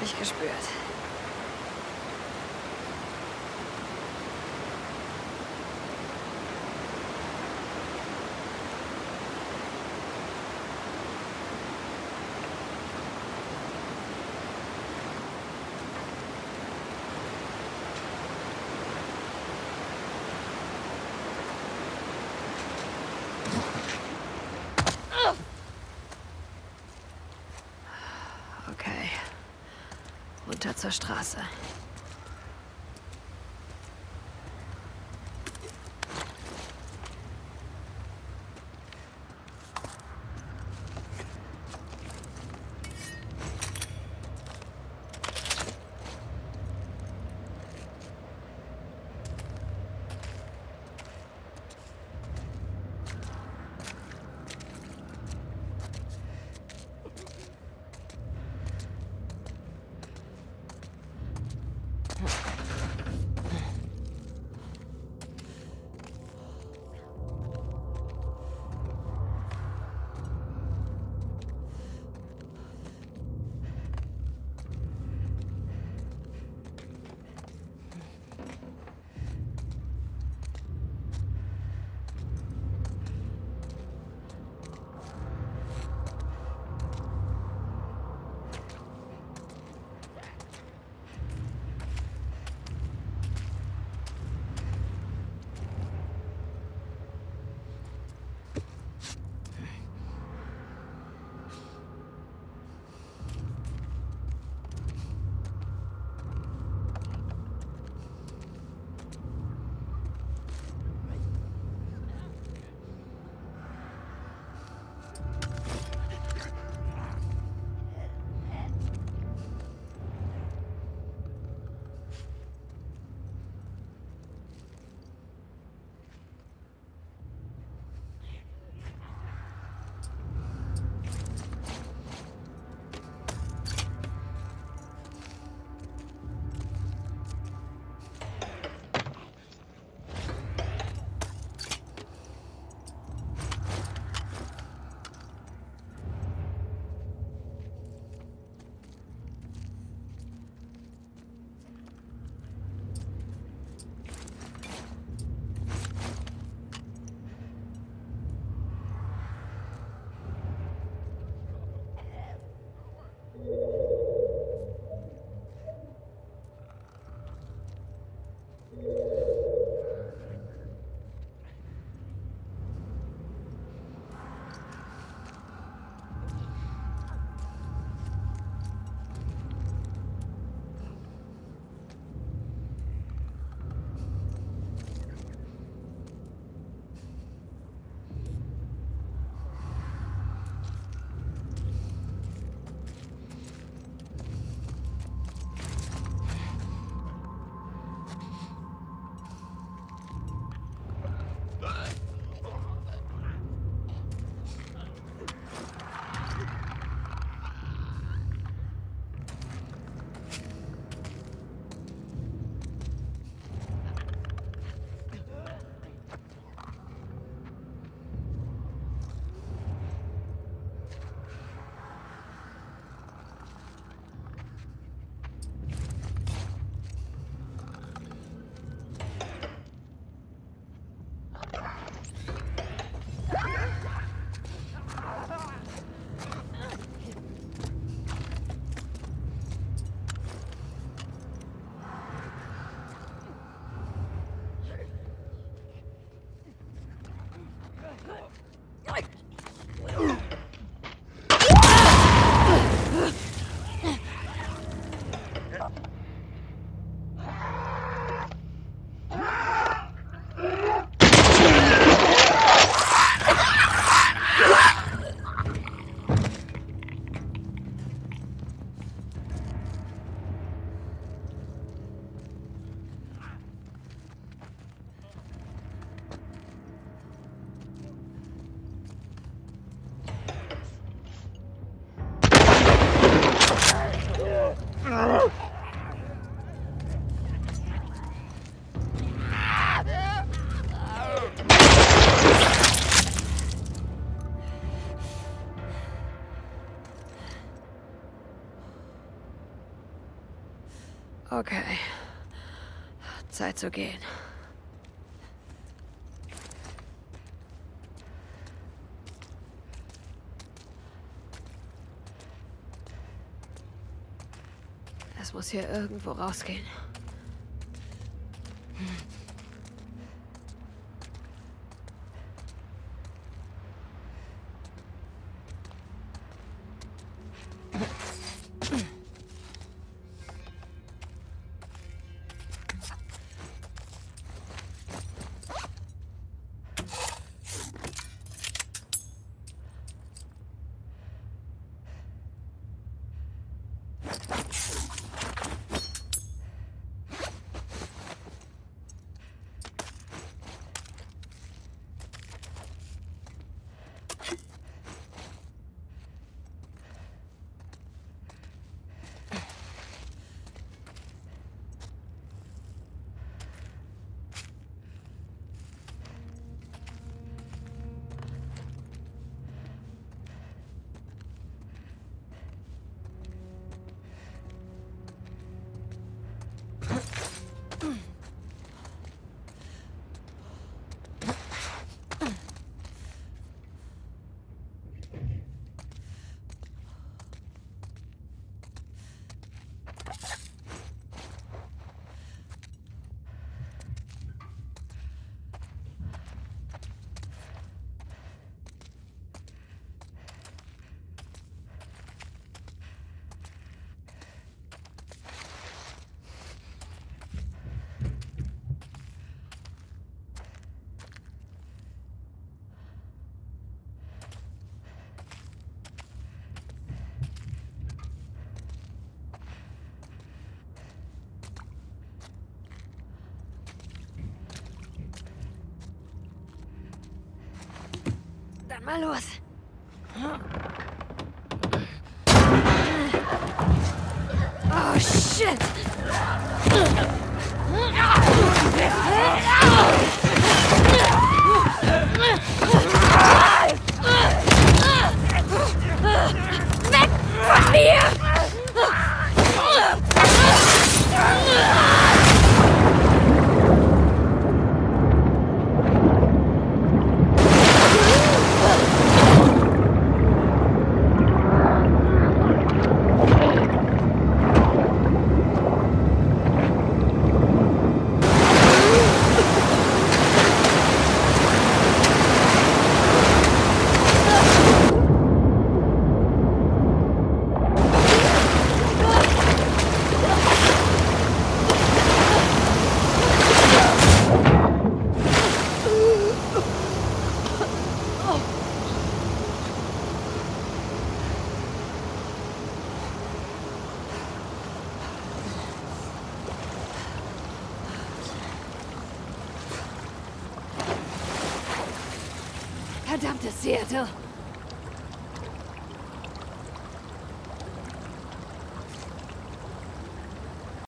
habe ich gespürt. Runter zur Straße. Oh! Zeit zu gehen. Es muss hier irgendwo rausgehen. Dann mal los. Oh, shit! Weg von mir! Verdammtes Seattle!